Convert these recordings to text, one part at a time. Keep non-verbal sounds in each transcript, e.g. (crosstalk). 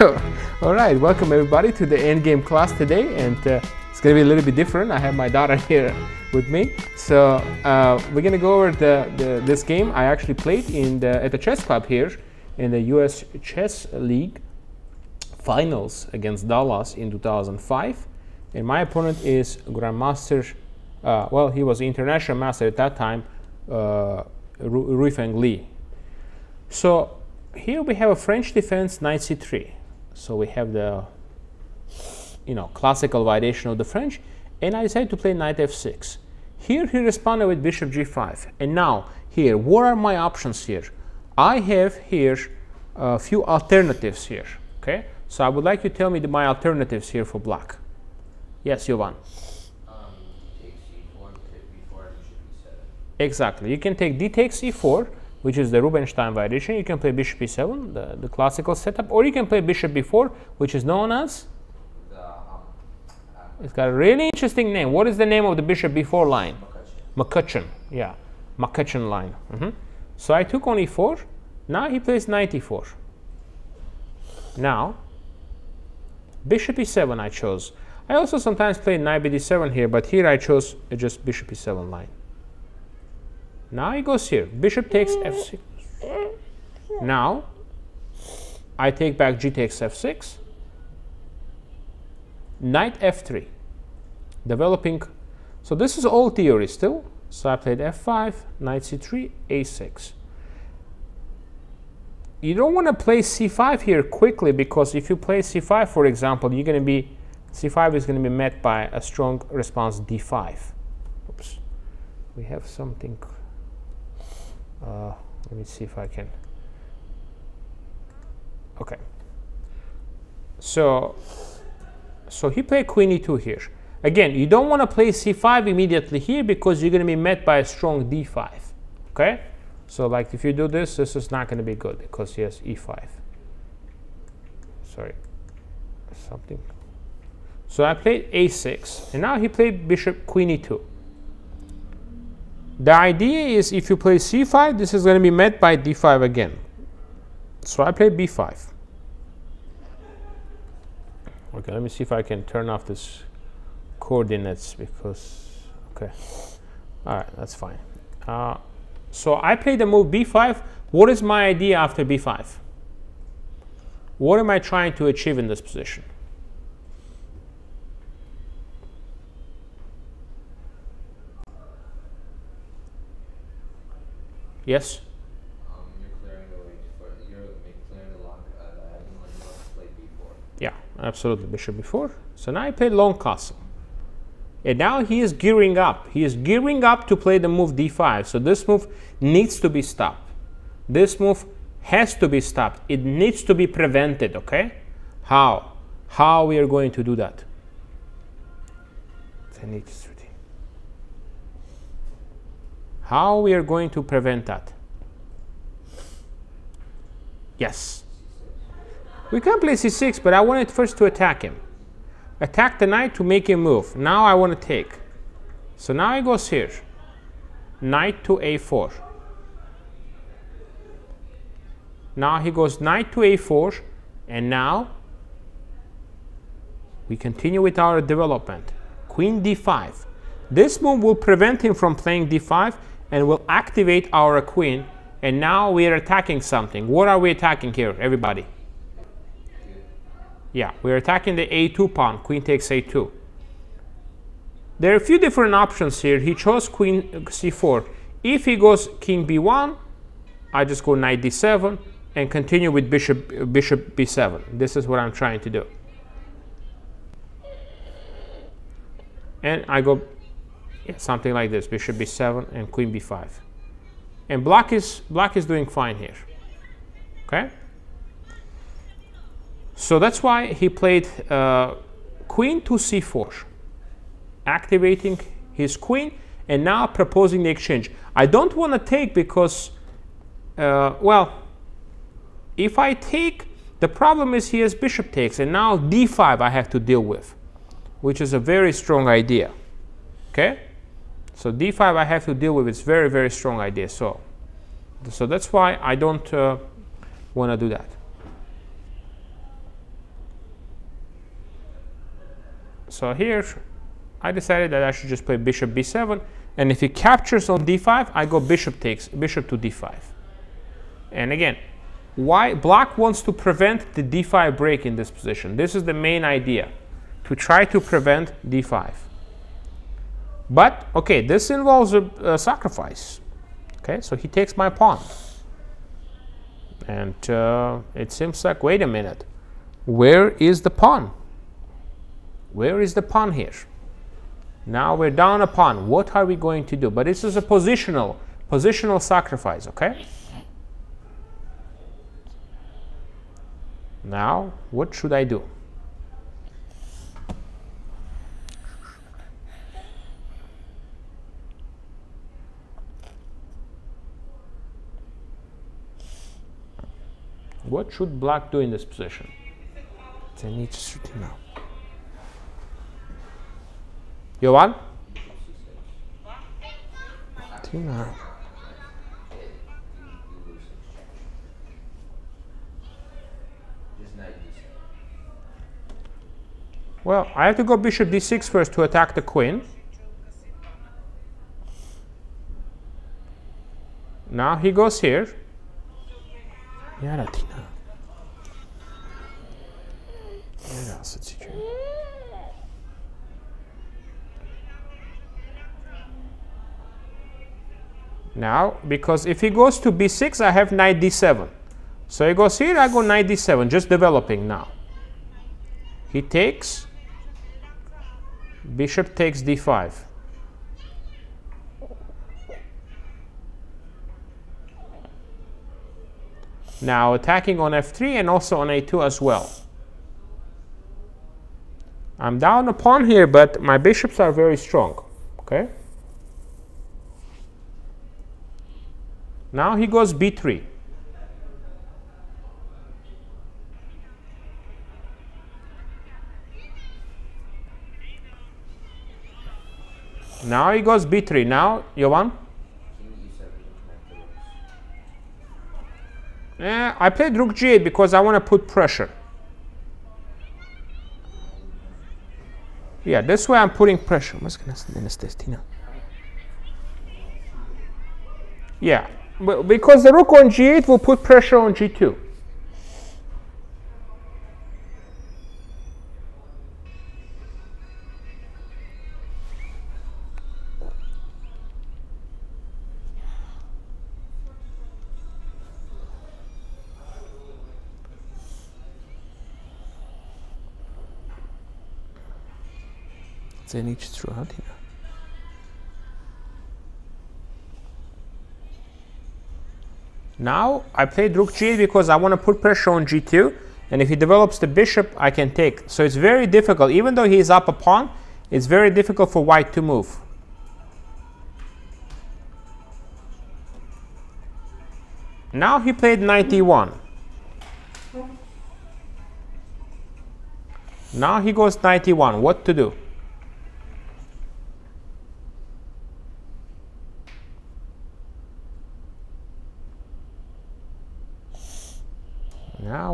(laughs) All right, welcome everybody to the endgame class today, and uh, it's gonna be a little bit different. I have my daughter (laughs) here with me, so uh, we're gonna go over the, the, this game. I actually played in the, at the chess club here in the U.S. Chess League finals against Dallas in 2005, and my opponent is Grandmaster. Uh, well, he was international master at that time, uh, Ruifeng Li. So here we have a French defense knight c3. So we have the you know classical variation of the French, and I decided to play knight f6. Here he responded with bishop g5. And now here, what are my options here? I have here a few alternatives here. Okay, so I would like you to tell me the, my alternatives here for black. Yes, Jovan. Um, take c4, before bishop e7. Exactly. You can take d takes e4 which is the Rubinstein variation. You can play bishop e7, the, the classical setup, or you can play bishop b4, which is known as? Um, It's got a really interesting name. What is the name of the bishop b4 line? McCutcheon. Yeah, McCutcheon line. Mhm. So I took on e4. Now he plays knight e4. Now, bishop e7 I chose. I also sometimes play knight bd7 here, but here I chose just bishop e7 line. Now he goes here. Bishop takes f6. Now, I take back g takes f6. Knight f3. Developing. So this is all theory still. So I played f5, knight c3, a6. You don't want to play c5 here quickly because if you play c5, for example, you're going to be c5 is going to be met by a strong response d5. Oops. We have something uh, let me see if I can. Okay. So, so he played queen e2 here. Again, you don't want to play c5 immediately here because you're going to be met by a strong d5. Okay? So like if you do this, this is not going to be good because he has e5. Sorry. Something. So I played a6 and now he played bishop queen e2. The idea is if you play c5, this is going to be met by d5 again. So I play b5. Okay, let me see if I can turn off this coordinates because, okay. All right, that's fine. Uh, so I play the move b5. What is my idea after b5? What am I trying to achieve in this position? Yes? Um, you're clearing the way for, you're clearing the long, uh, diagonal and you want to play b4. Yeah, absolutely. Bishop b4. So now I play long castle. And now he is gearing up. He is gearing up to play the move d5. So this move needs to be stopped. This move has to be stopped. It needs to be prevented, okay? How? How we are going to do that? How we are going to prevent that? Yes. We can play c6, but I wanted first to attack him. Attack the knight to make him move. Now I want to take. So now he goes here. Knight to a4. Now he goes knight to a4. And now we continue with our development. Queen d5. This move will prevent him from playing d5 and we'll activate our queen. And now we are attacking something. What are we attacking here, everybody? Yeah, we're attacking the a2 pawn. Queen takes a2. There are a few different options here. He chose queen uh, c4. If he goes king b1, I just go knight d7 and continue with bishop uh, bishop b7. This is what I'm trying to do. And I go something like this, bishop b7 and queen b5. And black is black is doing fine here. Okay? So that's why he played uh, queen to c4, activating his queen and now proposing the exchange. I don't want to take because, uh, well, if I take, the problem is he has bishop takes and now d5 I have to deal with, which is a very strong idea. Okay? So d5 I have to deal with its very, very strong idea. So, so that's why I don't uh, want to do that. So here I decided that I should just play bishop b7 and if he captures on d5 I go bishop takes bishop to d5 and again why black wants to prevent the d5 break in this position this is the main idea to try to prevent d5 but okay this involves a, a sacrifice. Okay so he takes my pawn. And uh, it seems like wait a minute. Where is the pawn? Where is the pawn here? Now we're down a pawn. What are we going to do? But this is a positional positional sacrifice okay? Now what should i do What should black do in this position? They need to now. Tina. Just knight d7. Well, I have to go bishop d6 first to attack the queen. Now he goes here. Yara Tina. Yara seçeceğim. Now, because if he goes to b6, I have knight d7. So he goes here, I go knight d7, just developing now. He takes, bishop takes d5. Now attacking on f3 and also on a2 as well. I'm down a pawn here, but my bishops are very strong. Okay. Now he goes b3. Now he goes b3. Now, Jovan? King e7 to connect the rooks. Eh, I played rook g8 because I want to put pressure. Yeah, this way I'm putting pressure. Yeah, because the rook on g8 will put pressure on g2. Here. Now I played rook g8 because I want to put pressure on g2 and if he develops the bishop I can take. So it's very difficult even though he is up a pawn it's very difficult for white to move. Now he played 91. Now he goes 91. What to do?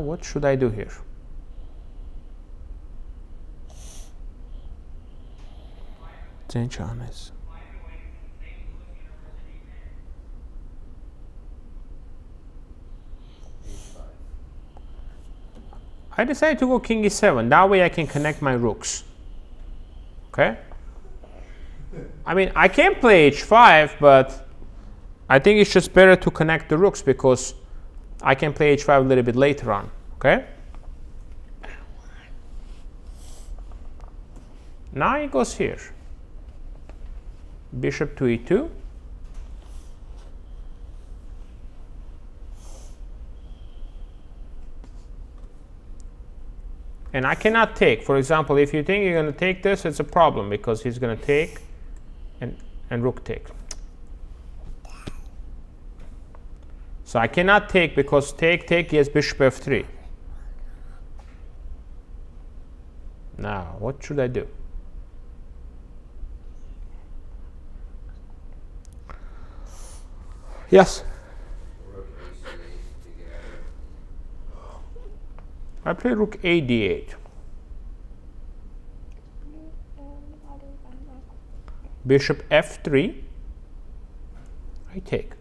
What should I do here? H5. I decided to go king e7. That way I can connect my rooks. Okay? I mean, I can play h5, but I think it's just better to connect the rooks because I can play h5 a little bit later on. Okay? Now he goes here. Bishop to e2. And I cannot take. For example, if you think you're going to take this, it's a problem because he's going to take and, and rook take. So I cannot take because take, take, yes, bishop f3. Now, what should I do? Yes, Rook a8 to get out of I play rook a d8. bishop f3, I take.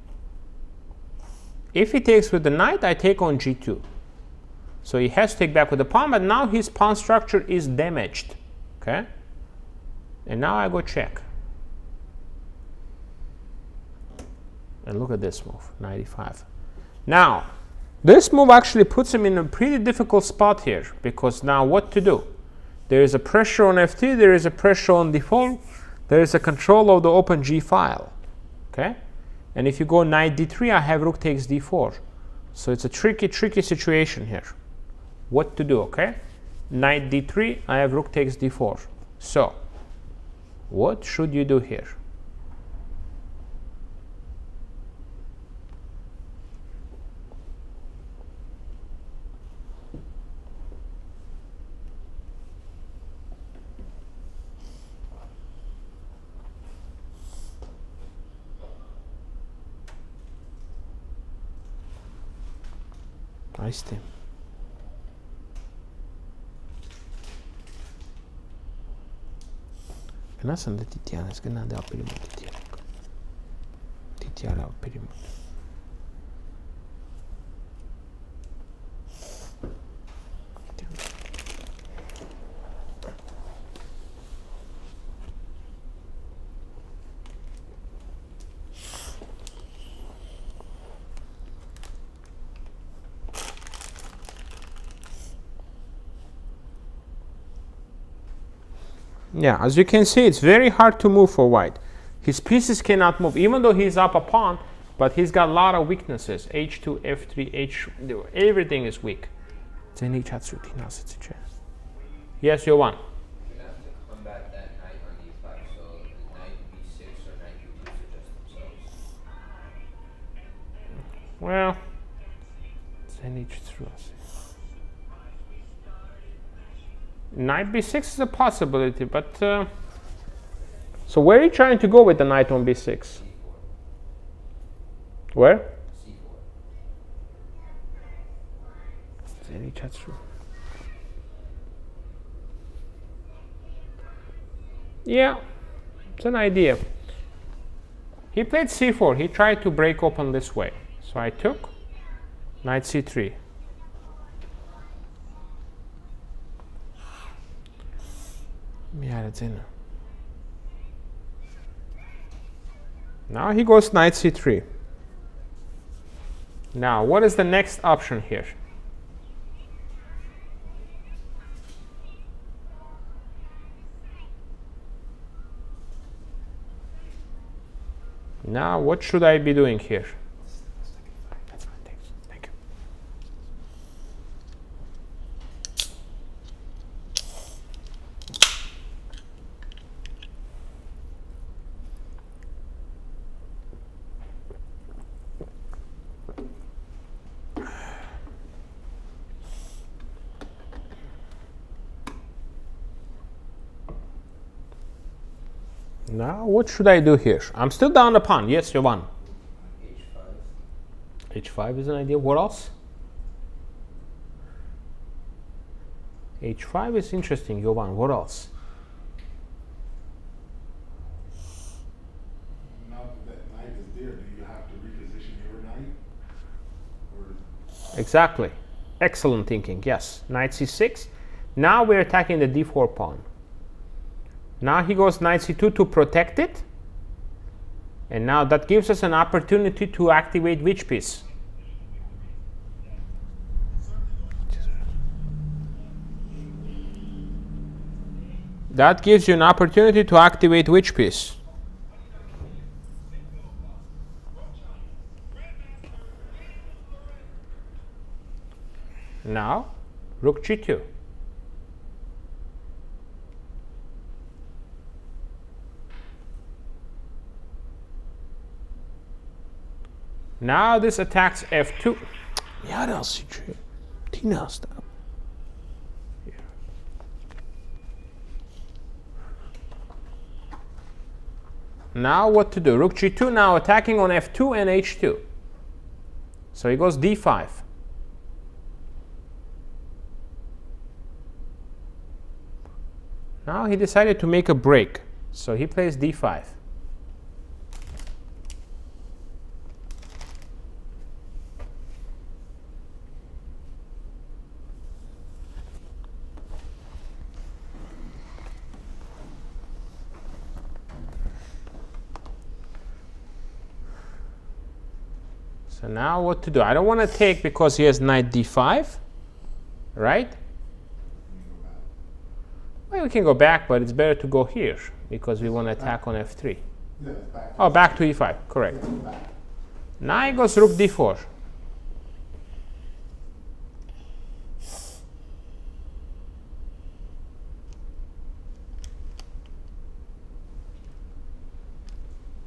If he takes with the knight, I take on g2. So he has to take back with the pawn, but now his pawn structure is damaged. Okay? And now I go check. And look at this move, 95. Now, this move actually puts him in a pretty difficult spot here because now what to do? There is a pressure on f3, there is a pressure on d4, there is a control of the open g file. Okay? And if you go knight d3, I have rook takes d4. So it's a tricky, tricky situation here. What to do, okay? Knight d3, I have rook takes d4. So, what should you do here? Ενάσαν δε τι τι άνες, και να δε απειλήμουν τι τι άνες. Τι τι άλλα απειλήμουν. Yeah, as you can see, it's very hard to move for white. His pieces cannot move, even though he's up a pawn, but he's got a lot of weaknesses. H2, F3, H, everything is weak. Yes, Jovan. Knight b6 is a possibility, but uh, so where are you trying to go with the knight on b6? Where? Yeah, it's an idea. He played c4. He tried to break open this way. So I took knight c3. Now he goes knight c3. Now, what is the next option here? Now, what should I be doing here? Now, what should I do here? I'm still down a pawn. Yes, Jovan. H5. H5 is an idea. What else? H5 is interesting, Jovan. What else? Now that knight is there, do you have to reposition your knight? Or exactly. Excellent thinking. Yes. Knight c6. Now we're attacking the d4 pawn. Now he goes knight c2 to protect it. And now that gives us an opportunity to activate which piece? That gives you an opportunity to activate which piece? Now, rook g2. Now this attacks f2. Ja, dat is Tina staan. Now what to do? Rook g2 now attacking on f2 and h2. So he goes d5. Now he decided to make a break. So he plays d5. So now what to do? I don't want to take because he has knight d5, right? Well, we can go back, but it's better to go here because we want to attack on f3. Yeah, back. Oh, back to e5, correct. Back. Now he goes rook d4.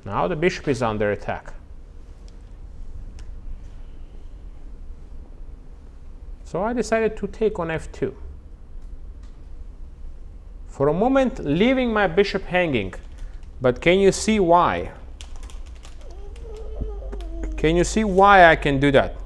Now the bishop is under attack. So I decided to take on f2. For a moment, leaving my bishop hanging. But can you see why? Can you see why I can do that?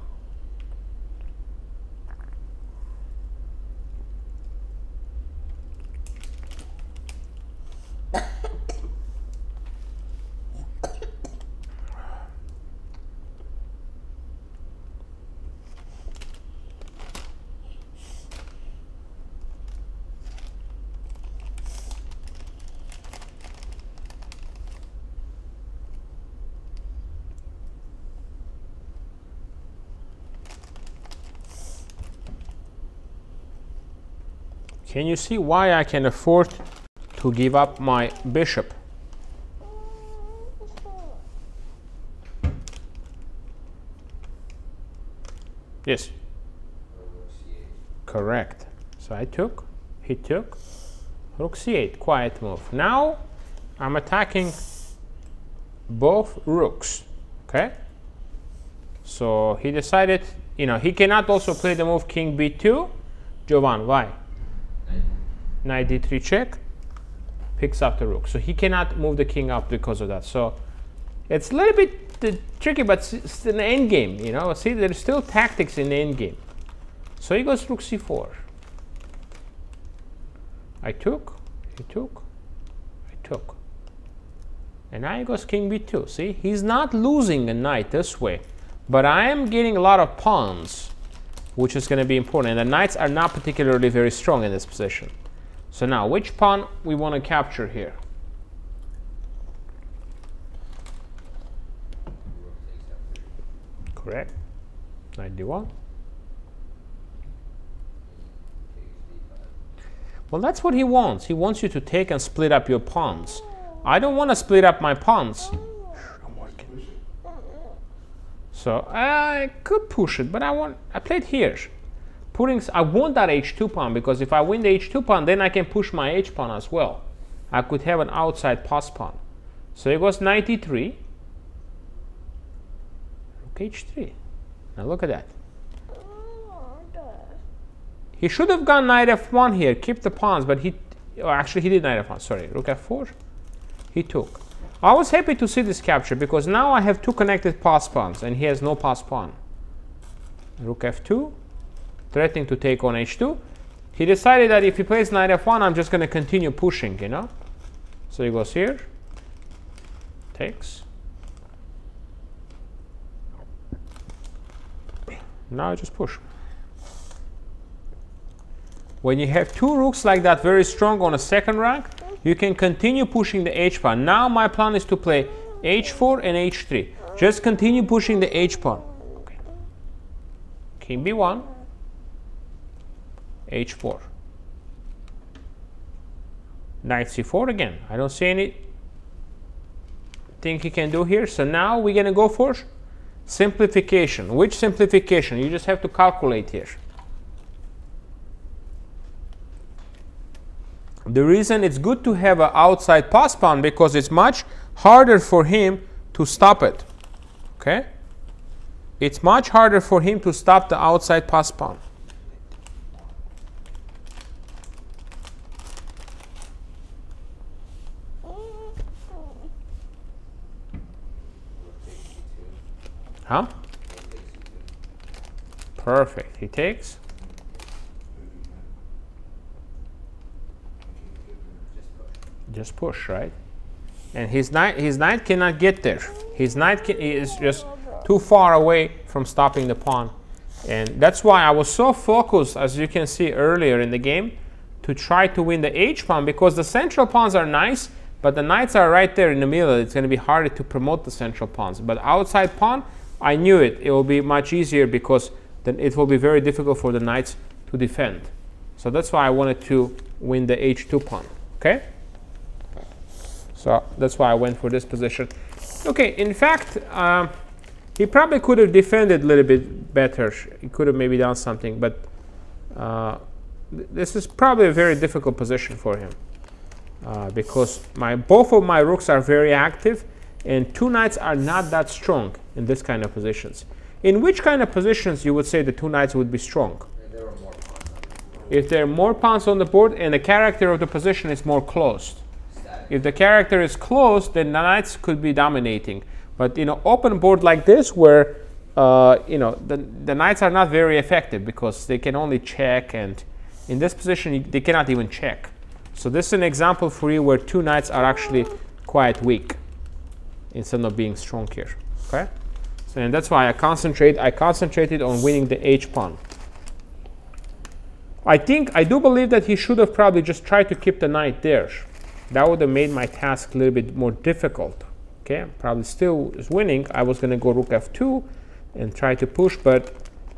Can you see why I can afford to give up my bishop? Yes, Or rook c8. correct. So I took, he took, rook c8, quiet move. Now I'm attacking both rooks, okay? So he decided, you know, he cannot also play the move king b2. Jovan, why? Knight. knight d3 check picks up the rook. So he cannot move the king up because of that. So it's a little bit uh, tricky but it's an end game you know? See there's still tactics in the end game. So he goes rook c4 i took he took i took. And now he goes king b2 see he's not losing a knight this way but i am getting a lot of pawns which is going to be important. And the knights are not particularly very strong in this position so now, which pawn we want to capture here? Rook takes f3. Correct. Knight d1. Well, that's what he wants. He wants you to take and split up your pawns. I don't want to split up my pawns. So I could push it, but I want. I played here. Putting. I want that h2 pawn because if I win the h2 pawn, then I can push my h pawn as well. I could have an outside pass pawn. So it was 93. Rook h3. Now look at that. He should have gone knight f1 here, keep the pawns, but he, oh, actually he did knight f1, sorry, rook f4, he took. I was happy to see this capture because now I have two connected pass pawns and he has no pass pawn. Rook f2, threatening to take on h2. He decided that if he plays knight f1, I'm just going to continue pushing, you know. So he goes here, takes. Now I just push. When you have two rooks like that very strong on a second rank, you can continue pushing the h pawn. Now my plan is to play h4 and h3. Just continue pushing the h pawn. Okay. King b1, h4. Knight c4 again. I don't see any thing he can do here. So now we're gonna go for simplification. Which simplification? You just have to calculate here. The reason it's good to have an outside pass pawn because it's much harder for him to stop it. Okay? It's much harder for him to stop the outside pass pawn. Huh? Rook takes c2. Perfect. He takes. Just push. Just push, right? and his knight his knight cannot get there. His knight can, is just too far away from stopping the pawn, and that's why I was so focused, as you can see earlier in the game, to try to win the h pawn because the central pawns are nice, but the knights are right there in the middle. It's going to be harder to promote the central pawns. But outside pawn, I knew it. It will be much easier because then it will be very difficult for the knights to defend. So that's why I wanted to win the h2 pawn. Okay. So that's why I went for this position. Okay, in fact, um, he probably could have defended a little bit better. He could have maybe done something, but uh, th this is probably a very difficult position for him uh, because my both of my rooks are very active, and two knights are not that strong in this kind of positions. In which kind of positions you would say the two knights would be strong? If there are more pawns on the board and the character of the position is more closed. If the character is closed, then the knights could be dominating. But you know, open board like this, where uh, you know the, the knights are not very effective because they can only check, and in this position they cannot even check. So this is an example for you where two knights are actually quite weak instead of being strong here. Okay, so and that's why I concentrate. I concentrated on winning the h pawn. I think I do believe that he should have probably just tried to keep the knight there. That would have made my task a little bit more difficult. Okay, probably still is winning. I was going to go rook f2 and try to push, but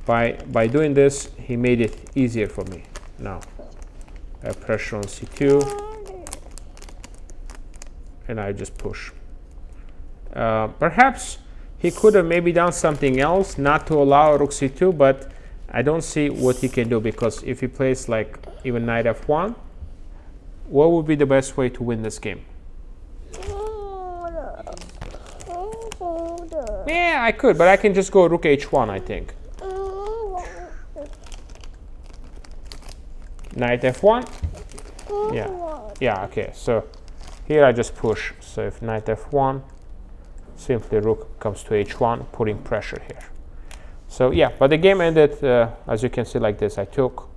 by by doing this, he made it easier for me. Now, I pressure on c2, and I just push. Uh, perhaps he could have maybe done something else, not to allow rook c2, but I don't see what he can do because if he plays like even knight f1, what would be the best way to win this game? Yeah, I could, but I can just go rook h1, I think. Knight f1. Yeah. Yeah, okay. So here I just push. So if knight f1, simply rook comes to h1, putting pressure here. So yeah, but the game ended, uh, as you can see, like this. I took,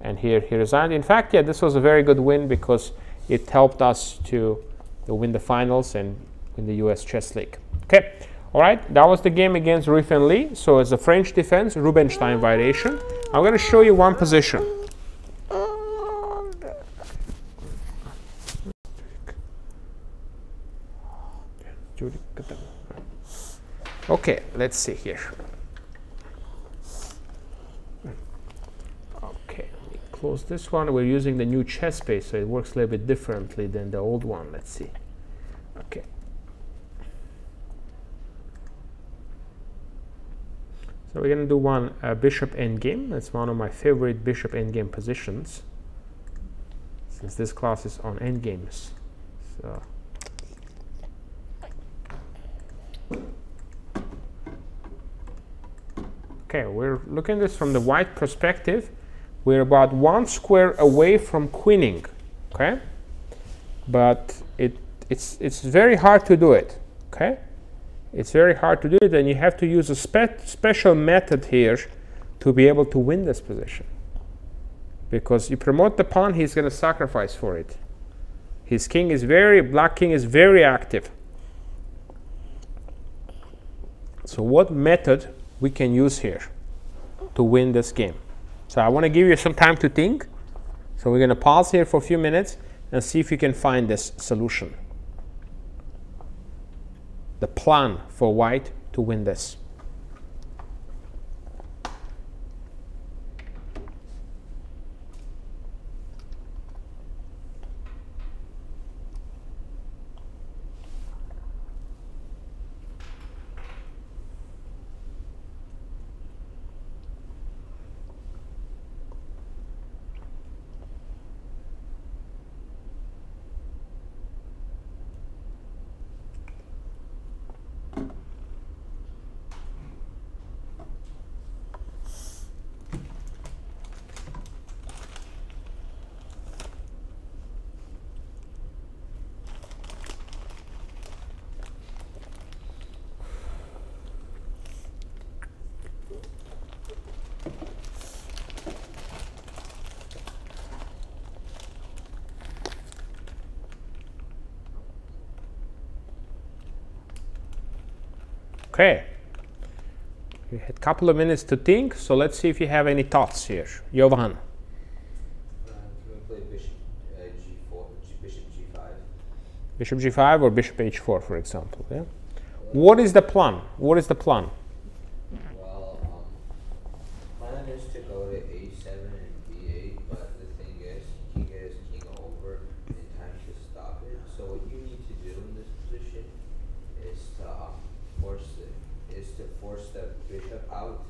and here he resigned. In fact, yeah, this was a very good win because it helped us to, win the finals and win the U.S. Chess League. Okay, all right, that was the game against Ruifeng Li. So as a French defense, Rubinstein variation. I'm going to show you one position. Okay, let's see here. Okay, close this one. We're using the new chess space, so it works a little bit differently than the old one. Let's see. Okay. So we're going to do one uh, bishop endgame. That's one of my favorite bishop endgame positions, since this class is on endgames. So. Okay, we're looking at this from the white perspective. We're about one square away from queening, okay? But it, it's, it's very hard to do it, okay? It's very hard to do it, and you have to use a spe special method here to be able to win this position. Because you promote the pawn, he's going to sacrifice for it. His king is very, black king is very active. So what method we can use here to win this game. So I want to give you some time to think. So we're going to pause here for a few minutes and see if you can find this solution. The plan for white to win this. Okay. You had a couple of minutes to think, so let's see if you have any thoughts here. Jovan. Uh, play bishop uh, G4, bishop G5 Bishop g5 or bishop h4, for example. Yeah. What is the plan? What is the plan? Well, um, plan is to go to a7 and b8, but the thing is, he can get his king over in time to stop it. So what you need to do in this position is to um, force it, is to force the bishop out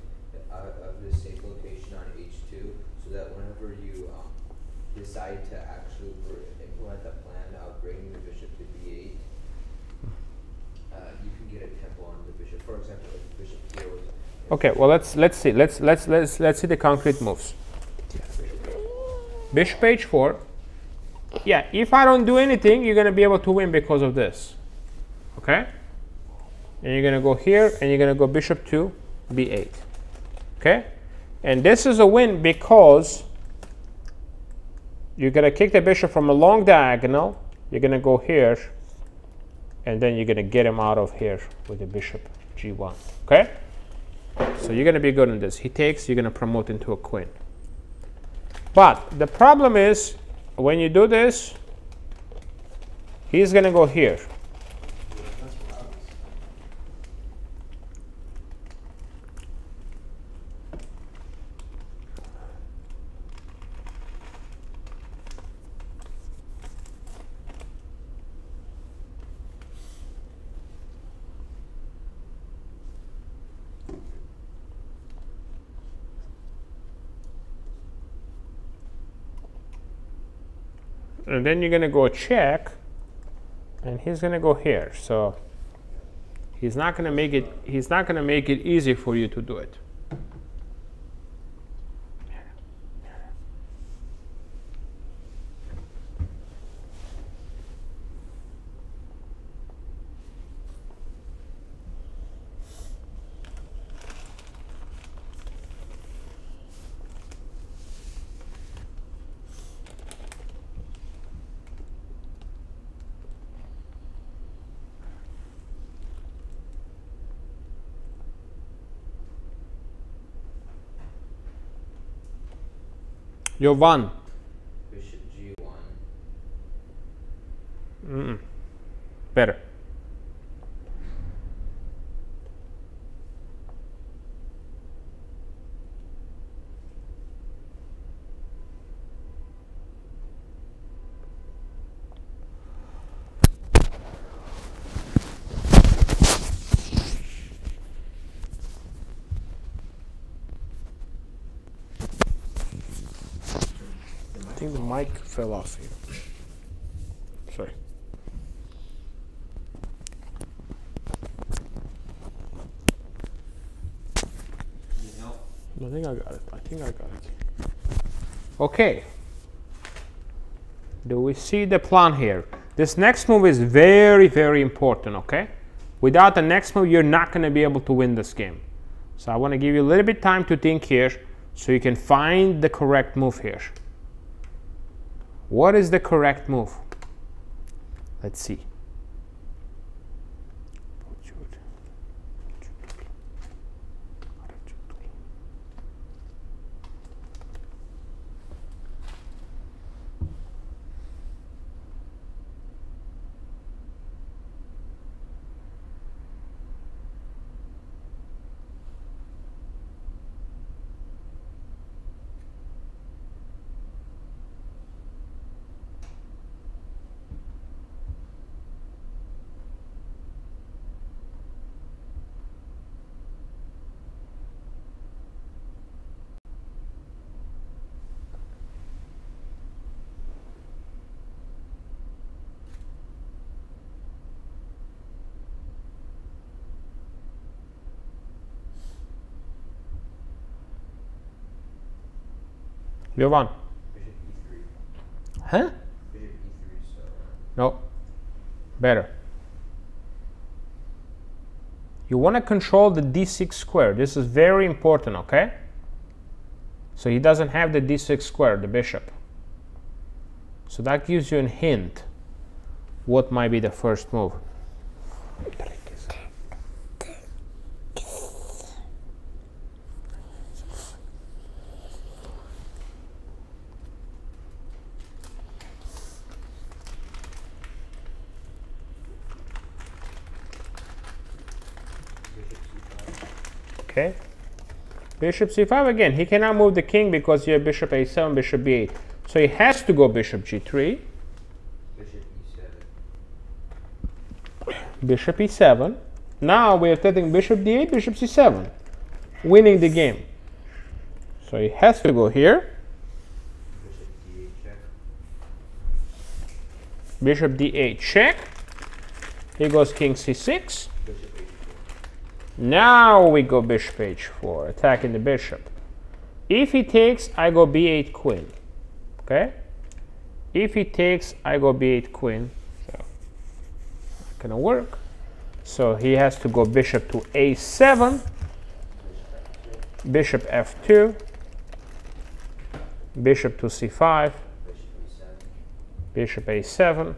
out of the safe location on h2, so that whenever you um, decide to actually br- implement the plan of bringing the bishop to b8, uh, you can get a tempo on the bishop. For example, if bishop here was Okay, well let's let's see. Let's let's let's let's see the concrete moves. Bishop h4. Yeah, if I don't do anything, you're gonna be able to win because of this. Okay? And you're gonna go here and you're gonna go bishop to b8. Okay? And this is a win because you're gonna kick the bishop from a long diagonal. You're gonna go here, and then you're gonna get him out of here with the bishop g1. Okay? So you're going to be good in this. He takes, you're going to promote into a queen. But the problem is, when you do this, he's going to go here. Then you're going to go check, and he's going to go here. So he's not going to make it. He's not going to make it easy for you to do it. Jovan. bishop g1. Mm-mm. Better. Mic fell off here. Sorry. I think I got it. I think I got it. Okay. Do we see the plan here? This next move is very, very important, okay? Without the next move, you're not going to be able to win this game. So I want to give you a little bit time to think here so you can find the correct move here. What is the correct move? Let's see. Bishop e3. Huh? Bishop e3. No. Better. You want to control the d6 square. This is very important, okay? So he doesn't have the d6 square, the bishop. So that gives you a hint what might be the first move. Okay. Bishop c5 again. He cannot move the king because you have bishop a7, bishop b8. So he has to go bishop g3, Bishop e7. bishop e7. Now we are taking bishop d8, bishop c7, winning the game. So he has to go here. Bishop d8 check. Bishop d8 check. He goes king c6. Bishop h4. Now we go bishop h4, attacking the bishop. If he takes, I go b8 queen. Okay? If he takes, I go b8 queen. So, not gonna work. So he has to go bishop to a7, bishop f2, bishop to c5, Bishop e7. bishop a7,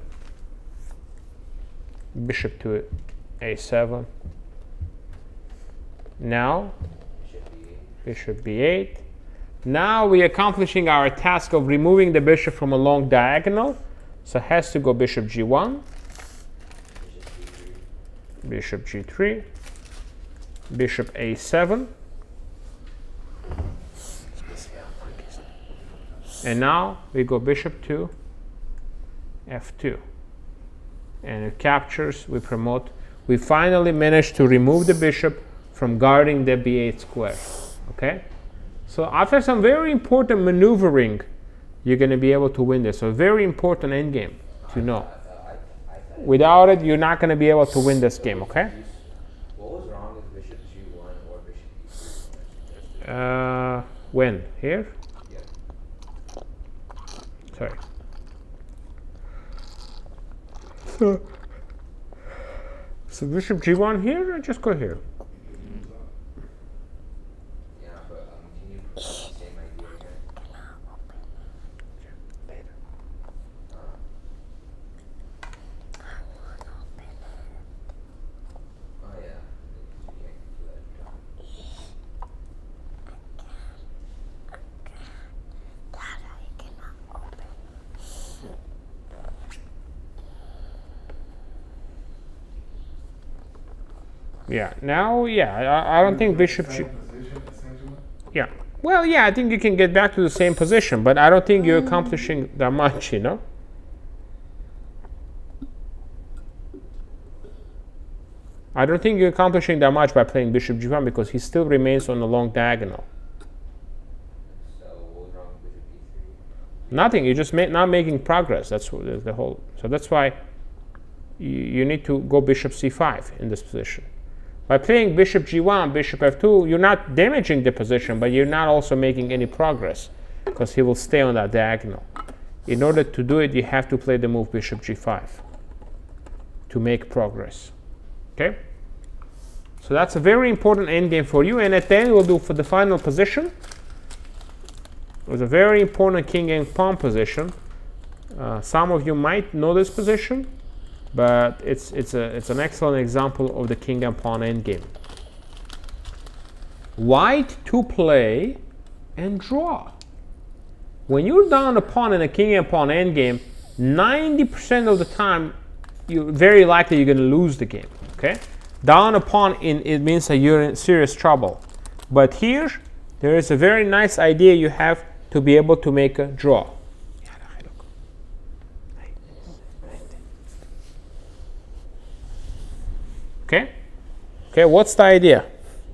bishop to a7. Now Bishop bishop e8. b8. Now we're accomplishing our task of removing the bishop from a long diagonal. So it has to go bishop g1, Bishop bishop d3. g3, bishop a7. And now we go bishop to f2. And it captures, we promote. We finally managed to remove the bishop from guarding the b8 square. Okay? So after some very important maneuvering, you're going to be able to win this. So very important endgame to know. Without it, you're not going to be able to win this game, okay? What was wrong with bishop g1 or bishop Uh, when? Here? Sorry. So, so bishop g1 here, or just go here? Yeah, but um, can you put the same idea again? Oh yeah, you can't do that. Yeah. Now, yeah, I, I don't think bishop. Position, yeah. Well, yeah, I think you can get back to the same position, but I don't think you're accomplishing that much, you know? I don't think you're accomplishing that much by playing bishop g1 because he still remains on the long diagonal. So what was wrong with bishop e3? Nothing. You're just not making progress. That's the, the whole. So that's why you, you need to go bishop c5 in this position. By playing bishop g1, bishop f2, you're not damaging the position, but you're not also making any progress because he will stay on that diagonal. In order to do it, you have to play the move bishop g5 to make progress. Okay? So that's a very important endgame for you. And at the end, we'll do for the final position. It was a very important king and pawn position. Uh, some of you might know this position, but it's it's a it's an excellent example of the king and pawn endgame. White to play and draw. When you're down a pawn in a king and pawn endgame, 90% of the time, you're very likely you're going to lose the game. Okay, down a pawn in it means that you're in serious trouble. But here, there is a very nice idea you have to be able to make a draw. Okay? Okay, what's the idea?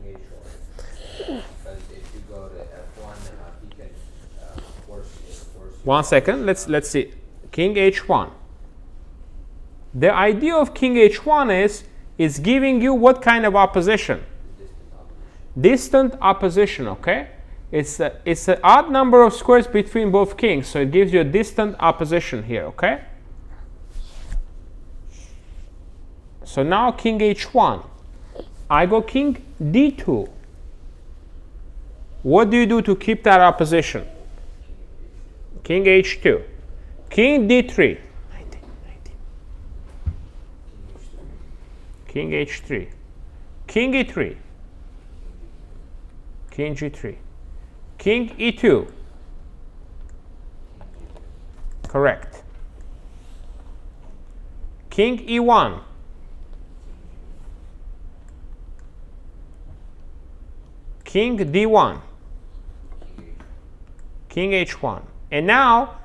King h4. Because if you go to f1, he can force, force you One second, let's let's see. King h1. The idea of king h1 is is giving you what kind of opposition? distant opposition. Distant opposition, okay? It's a, it's an odd number of squares between both kings, so it gives you a distant opposition here, okay? So now king h1. I go king d2. What do you do to keep that opposition? King h2. King d3. King h3. King e3. King g3. King e2. Correct. King e1. King d1, king h1. And now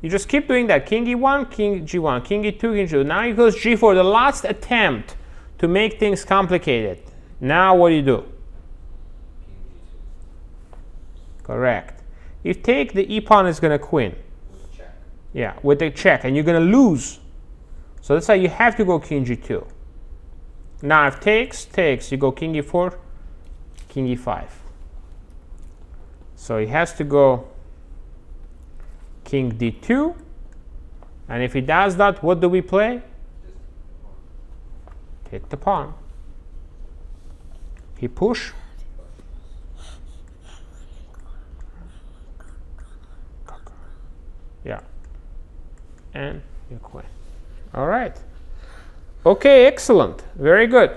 you just keep doing that. King e1, king g1, king e2, king g2. Now he goes g4, the last attempt to make things complicated. Now what do you do? Correct. If take, the e pawn is going to queen. Check. Yeah, with the check, and you're going to lose. So that's why you have to go king g2. Now if takes, takes, you go king e4, king e5. So he has to go king d2. And if he does that, what do we play? take the pawn. He push. Yeah. And you quit. All right. Okay, excellent. Very good.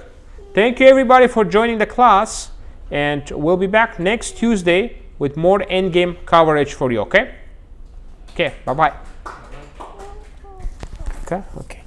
Thank you everybody for joining the class and we'll be back next Tuesday with more endgame coverage for you, okay? Okay, bye-bye. Okay, okay.